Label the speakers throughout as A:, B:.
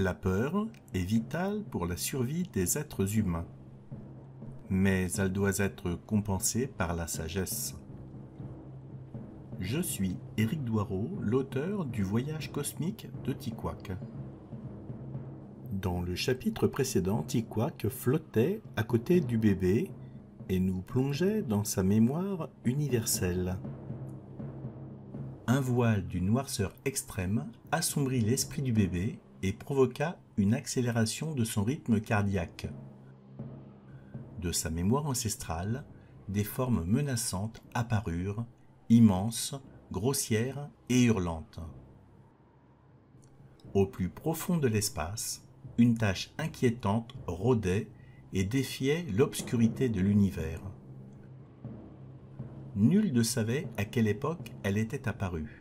A: La peur est vitale pour la survie des êtres humains, mais elle doit être compensée par la sagesse. Je suis Éric Doireau, l'auteur du Voyage cosmique de Tikouak. Dans le chapitre précédent, Tikouak flottait à côté du bébé et nous plongeait dans sa mémoire universelle. Un voile d'une noirceur extrême assombrit l'esprit du bébé et provoqua une accélération de son rythme cardiaque. De sa mémoire ancestrale, des formes menaçantes apparurent, immenses, grossières et hurlantes. Au plus profond de l'espace, une tâche inquiétante rôdait et défiait l'obscurité de l'univers. Nul ne savait à quelle époque elle était apparue.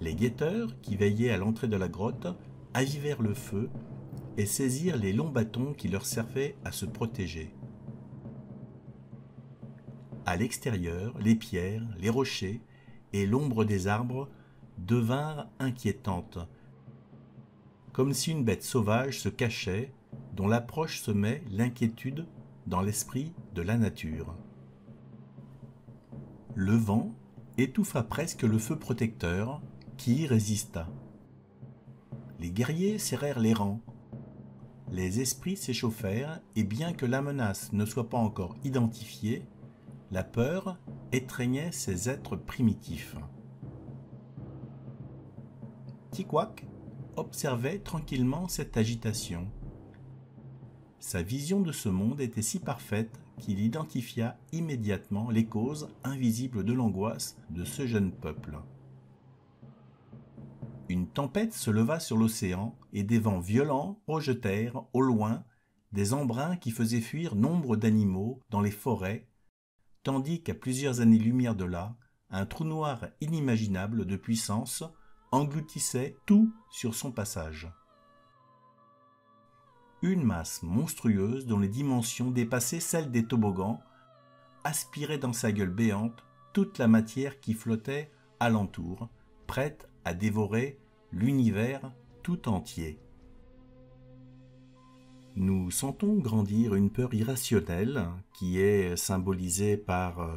A: Les guetteurs, qui veillaient à l'entrée de la grotte, avivèrent le feu et saisirent les longs bâtons qui leur servaient à se protéger. À l'extérieur, les pierres, les rochers et l'ombre des arbres devinrent inquiétantes, comme si une bête sauvage se cachait, dont l'approche semait l'inquiétude dans l'esprit de la nature. Le vent étouffa presque le feu protecteur qui y résista. Les guerriers serrèrent les rangs. Les esprits s'échauffèrent et bien que la menace ne soit pas encore identifiée, la peur étreignait ces êtres primitifs. Tikouak observait tranquillement cette agitation. Sa vision de ce monde était si parfaite qu'il identifia immédiatement les causes invisibles de l'angoisse de ce jeune peuple. Une tempête se leva sur l'océan et des vents violents projetèrent au loin des embruns qui faisaient fuir nombre d'animaux dans les forêts, tandis qu'à plusieurs années-lumière de là, un trou noir inimaginable de puissance engloutissait tout sur son passage. Une masse monstrueuse dont les dimensions dépassaient celles des toboggans aspirait dans sa gueule béante toute la matière qui flottait alentour, prête à dévorer l'univers tout entier. Nous sentons grandir une peur irrationnelle qui est symbolisée par euh,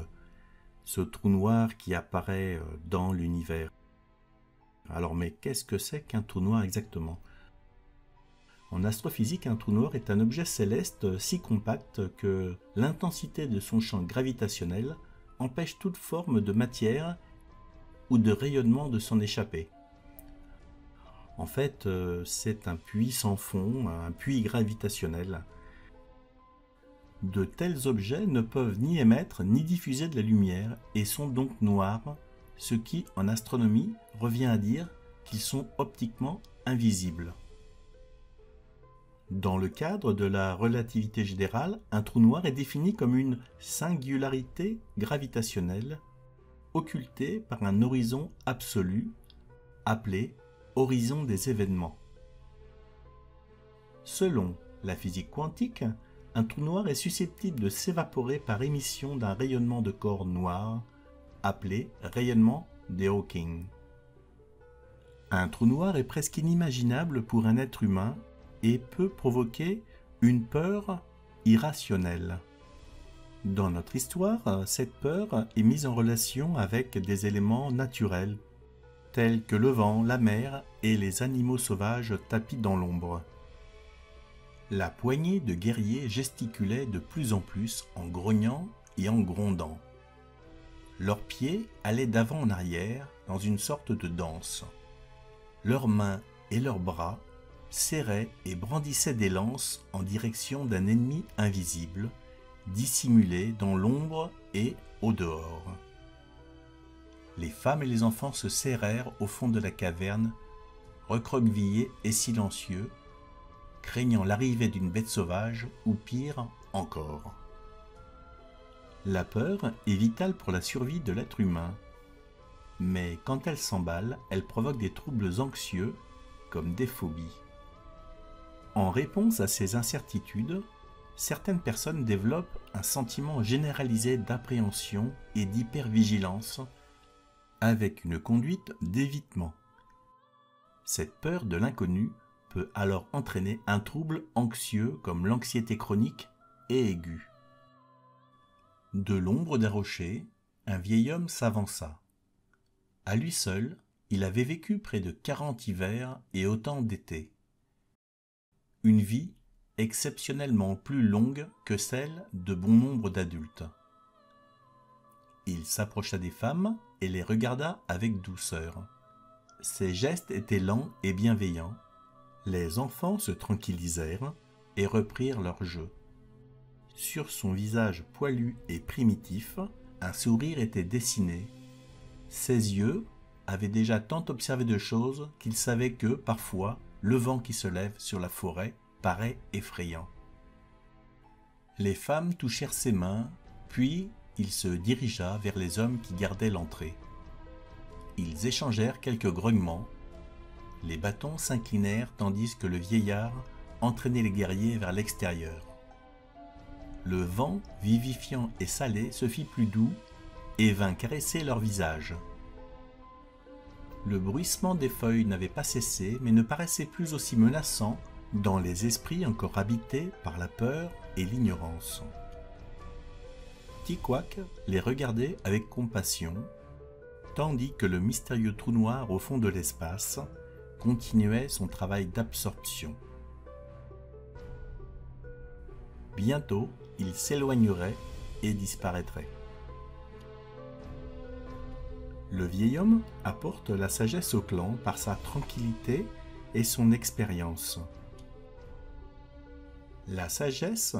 A: ce trou noir qui apparaît euh, dans l'univers. Alors mais qu'est-ce que c'est qu'un trou noir exactement? En astrophysique, un trou noir est un objet céleste si compact que l'intensité de son champ gravitationnel empêche toute forme de matière ou de rayonnement de s'en échapper. En fait, euh, c'est un puits sans fond, un puits gravitationnel. De tels objets ne peuvent ni émettre ni diffuser de la lumière et sont donc noirs, ce qui, en astronomie, revient à dire qu'ils sont optiquement invisibles. Dans le cadre de la relativité générale, un trou noir est défini comme une singularité gravitationnelle occulté par un horizon absolu appelé horizon des événements. Selon la physique quantique, un trou noir est susceptible de s'évaporer par émission d'un rayonnement de corps noir appelé rayonnement de Hawking. Un trou noir est presque inimaginable pour un être humain et peut provoquer une peur irrationnelle. Dans notre histoire, cette peur est mise en relation avec des éléments naturels, tels que le vent, la mer et les animaux sauvages tapis dans l'ombre. La poignée de guerriers gesticulait de plus en plus en grognant et en grondant. Leurs pieds allaient d'avant en arrière dans une sorte de danse. Leurs mains et leurs bras serraient et brandissaient des lances en direction d'un ennemi invisible, dissimulés dans l'ombre et au dehors. Les femmes et les enfants se serrèrent au fond de la caverne, recroquevillés et silencieux, craignant l'arrivée d'une bête sauvage ou pire encore. La peur est vitale pour la survie de l'être humain, mais quand elle s'emballe, elle provoque des troubles anxieux comme des phobies. En réponse à ces incertitudes, certaines personnes développent un sentiment généralisé d'appréhension et d'hypervigilance avec une conduite d'évitement. Cette peur de l'inconnu peut alors entraîner un trouble anxieux comme l'anxiété chronique et aiguë. De l'ombre des rochers, un vieil homme s'avança. À lui seul, il avait vécu près de quarante hivers et autant d'étés. Une vie exceptionnellement plus longue que celle de bon nombre d'adultes. Il s'approcha des femmes et les regarda avec douceur. Ses gestes étaient lents et bienveillants. Les enfants se tranquillisèrent et reprirent leur jeu. Sur son visage poilu et primitif, un sourire était dessiné. Ses yeux avaient déjà tant observé de choses qu'il savait que, parfois, le vent qui se lève sur la forêt paraît effrayant. Les femmes touchèrent ses mains, puis il se dirigea vers les hommes qui gardaient l'entrée. Ils échangèrent quelques grognements. Les bâtons s'inclinèrent tandis que le vieillard entraînait les guerriers vers l'extérieur. Le vent, vivifiant et salé, se fit plus doux et vint caresser leur visage. Le bruissement des feuilles n'avait pas cessé, mais ne paraissait plus aussi menaçant dans les esprits encore habités par la peur et l'ignorance. Les regardait avec compassion tandis que le mystérieux trou noir au fond de l'espace continuait son travail d'absorption. Bientôt, il s'éloignerait et disparaîtrait. Le vieil homme apporte la sagesse au clan par sa tranquillité et son expérience. La sagesse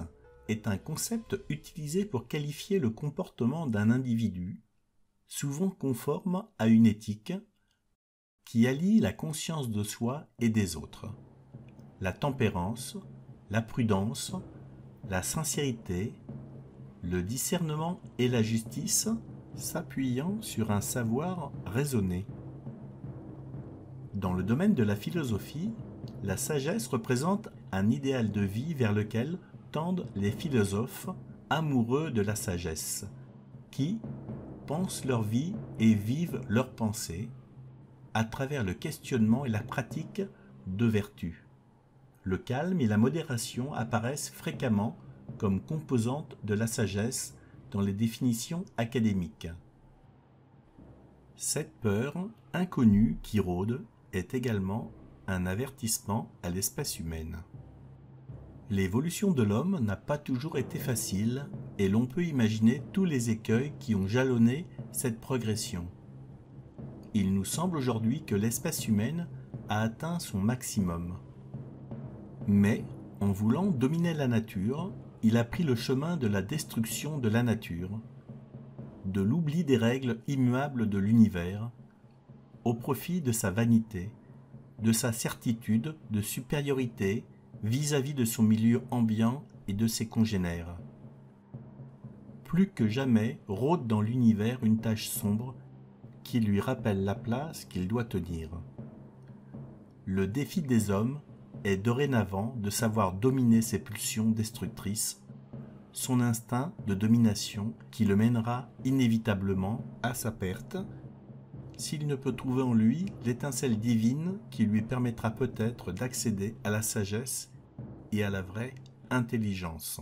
A: est un concept utilisé pour qualifier le comportement d'un individu souvent conforme à une éthique qui allie la conscience de soi et des autres, la tempérance, la prudence, la sincérité, le discernement et la justice s'appuyant sur un savoir raisonné. Dans le domaine de la philosophie, la sagesse représente un idéal de vie vers lequel tendent les philosophes amoureux de la sagesse, qui, pensent leur vie et vivent leurs pensées à travers le questionnement et la pratique de vertu. Le calme et la modération apparaissent fréquemment comme composantes de la sagesse dans les définitions académiques. Cette peur inconnue qui rôde est également un avertissement à l'espèce humaine. L'évolution de l'homme n'a pas toujours été facile et l'on peut imaginer tous les écueils qui ont jalonné cette progression. Il nous semble aujourd'hui que l'espèce humaine a atteint son maximum. Mais, en voulant dominer la nature, il a pris le chemin de la destruction de la nature, de l'oubli des règles immuables de l'univers, au profit de sa vanité, de sa certitude de supériorité vis-à-vis de son milieu ambiant et de ses congénères. Plus que jamais rôde dans l'univers une tache sombre qui lui rappelle la place qu'il doit tenir. Le défi des hommes est dorénavant de savoir dominer ses pulsions destructrices, son instinct de domination qui le mènera inévitablement à sa perte s'il ne peut trouver en lui l'étincelle divine qui lui permettra peut-être d'accéder à la sagesse et à la vraie intelligence.